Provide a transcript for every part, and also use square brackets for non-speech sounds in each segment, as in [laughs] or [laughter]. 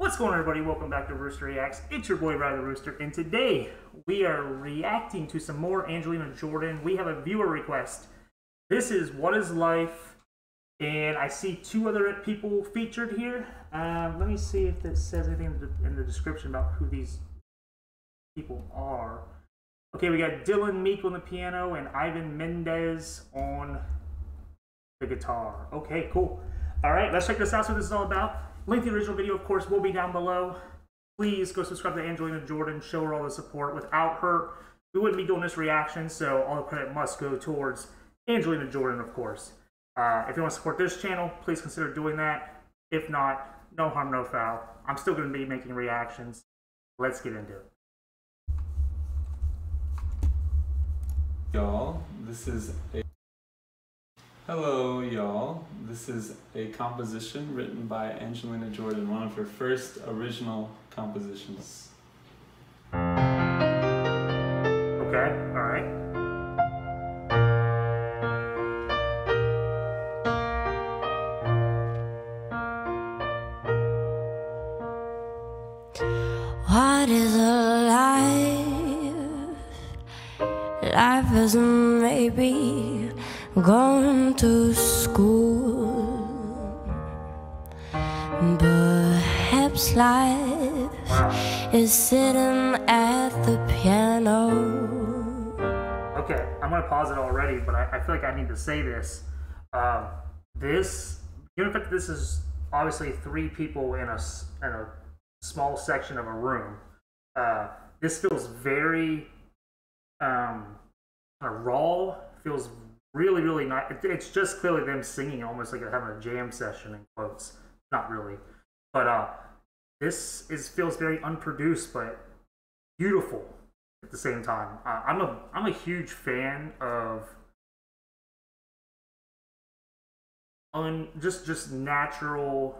What's going on, everybody? Welcome back to Rooster Reacts. It's your boy, Riley Rooster, and today we are reacting to some more Angelina Jordan. We have a viewer request. This is What is Life, and I see two other people featured here. Um, let me see if it says anything in the, description about who these people are. Okay, we got Dylan Meek on the piano and Ivan Mendez on the guitar. Okay, cool. All right, let's check this out. See what this is all about. Link to the original video, of course, will be down below. Please go subscribe to Angelina Jordan. Show her all the support. Without her, we wouldn't be doing this reaction, so all the credit must go towards Angelina Jordan, of course. Uh, if you want to support this channel, please consider doing that. If not, no harm, no foul. I'm still going to be making reactions. Let's get into it. Y'all, this is a Hello, y'all. This is a composition written by Angelina Jordan, one of her first original compositions. Okay, all right. What is a life? Life is maybe going to school. Perhaps life is sitting at the piano. Okay, I'm gonna pause it already, but I, I feel like I need to say this. Um, this, fact that this is obviously three people in a in a small section of a room, uh, this feels very um, kind of raw. Feels really, really nice. It's just clearly them singing, almost like they're having a jam session in quotes. Not really, but uh, this is feels very unproduced, but beautiful at the same time. Uh, I'm a I'm a huge fan of un, just just natural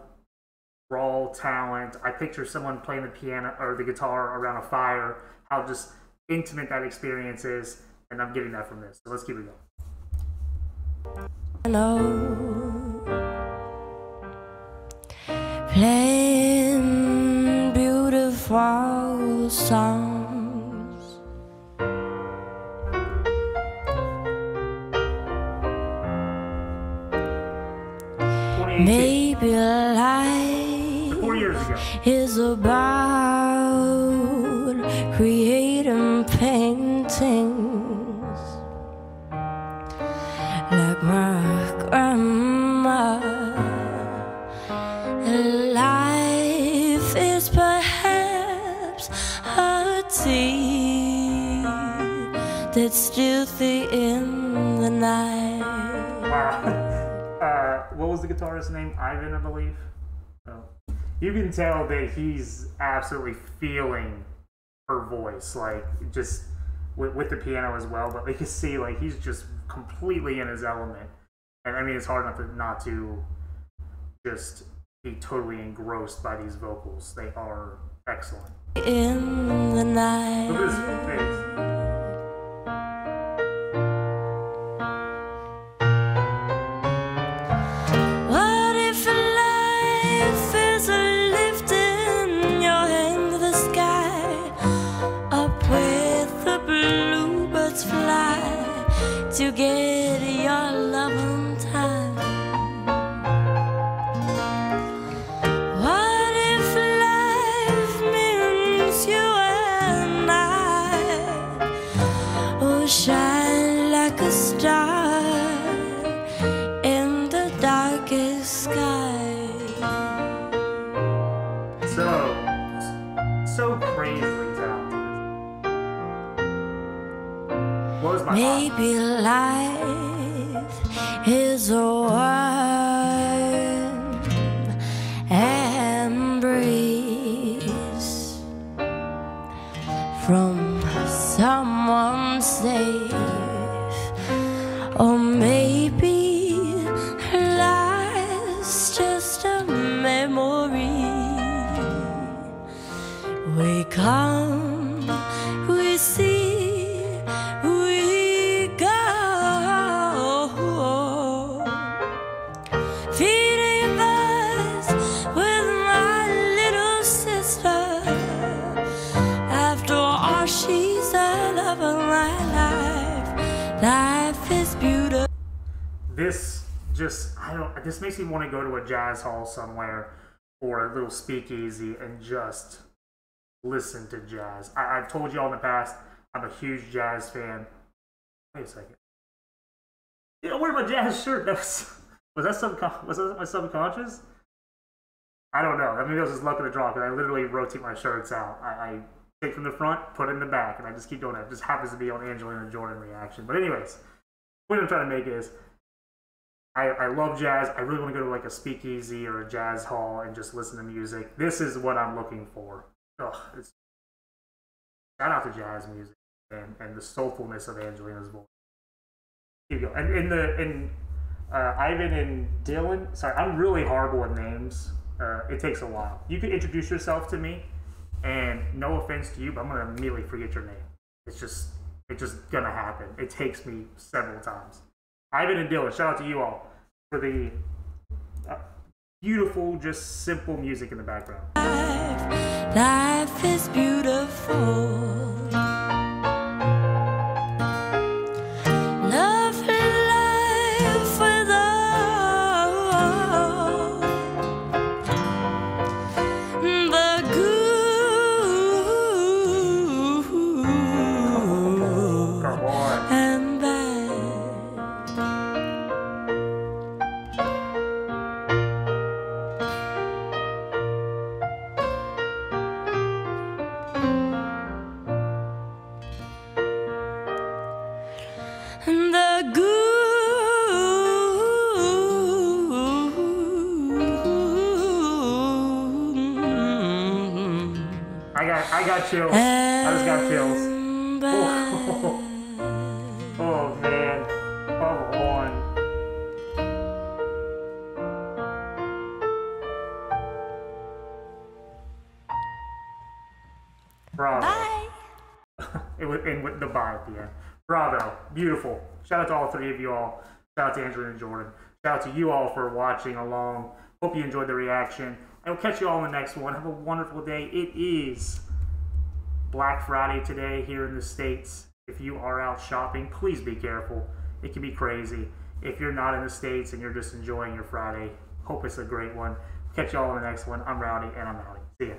raw talent. I picture someone playing the piano or the guitar around a fire. How just intimate that experience is, and I'm getting that from this. So let's keep it going. Playing beautiful songs. Maybe life is about creating paintings that's still in the night. Wow. Uh, what was the guitarist's name? Ivan, I believe. Oh. You can tell that he's absolutely feeling her voice, like just with, with the piano as well. But you can see, like he's just completely in his element. And I mean, it's hard not to not to just be totally engrossed by these vocals. They are excellent. In the night. Get your love loving time. What if life means you and I? Oh, shine like a star Maybe life is a warm embrace from someone safe, or maybe life's just a memory. We come, Life is beautiful. this just I don't this makes me want to go to a jazz hall somewhere or a little speakeasy and just listen to jazz. I, I've told you all in the past I'm a huge jazz fan. Wait a second. Know, wear my jazz shirt. [laughs] That was was that subcon- was that my subconscious? I don't know. I mean, it was just luck of the draw because I literally rotate my shirts out. I, I take from the front, put it in the back, and I just keep doing that. It just happens to be on Angelina Jordan reaction. But anyways, what I'm trying to make is I, I love jazz. I really want to go to like a speakeasy or a jazz hall and just listen to music. This is what I'm looking for. Ugh, it's, shout out to jazz music and, and the soulfulness of Angelina's voice. Here you go. And in the in uh, Ivan and Dylan. Sorry, I'm really horrible with names. Uh, it takes a while. You can introduce yourself to me, and no offense to you, but I'm gonna immediately forget your name. It's just it's just gonna happen. It takes me several times. Ivan and Dylan, shout out to you all for the uh, beautiful, just simple music in the background. Life is beautiful. Got chills. I just got chills. and bad. [laughs] Oh man. Come on. Bravo. Bye. [laughs] It was and with the bye at the end. Bravo. Beautiful. Shout out to all three of you all. Shout out to Angelina Jordan. Shout out to you all for watching along. Hope you enjoyed the reaction. I will catch you all in the next one. Have a wonderful day. It is Black Friday today here in the States. If you are out shopping, please be careful. It can be crazy. If you're not in the States and you're just enjoying your Friday, hope it's a great one. Catch you all in the next one. I'm Rowdy and I'm out. See ya.